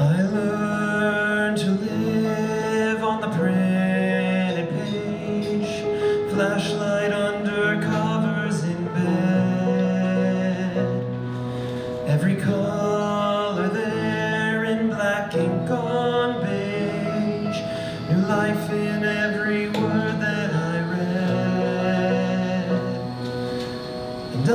I learned to live on the printed page, flashlight under covers in bed. Every color there in black ink on beige, new life in every word that I read. And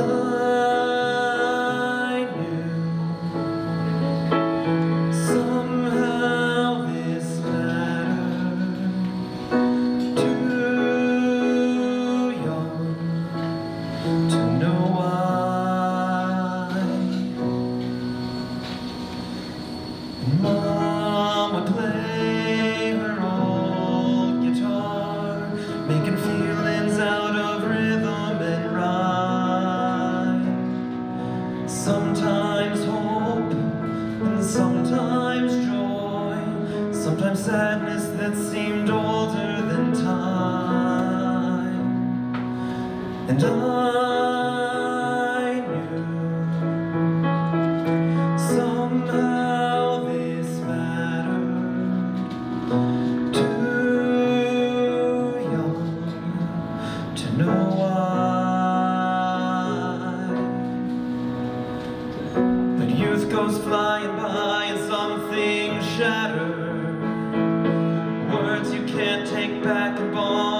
Play her old guitar, making feelings out of rhythm and rhyme. Sometimes hope and sometimes joy, sometimes sadness that seemed older than time. And I goes flying by and some things shatter. Words you can't take back and bonds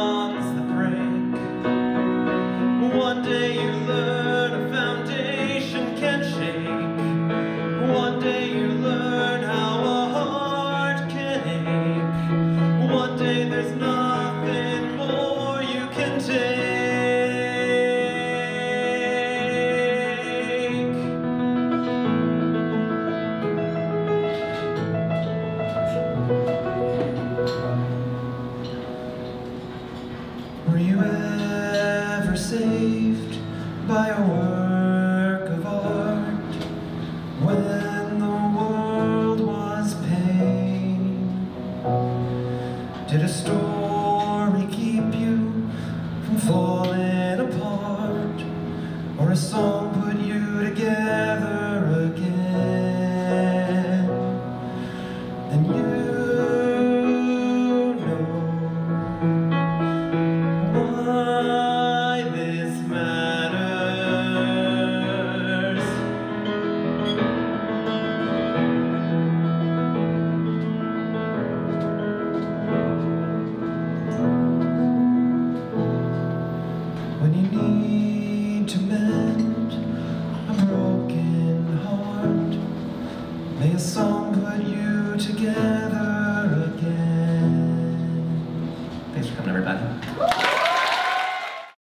Were you ever saved by a work of art when the world was pain? Did a story keep you from falling apart or a song put you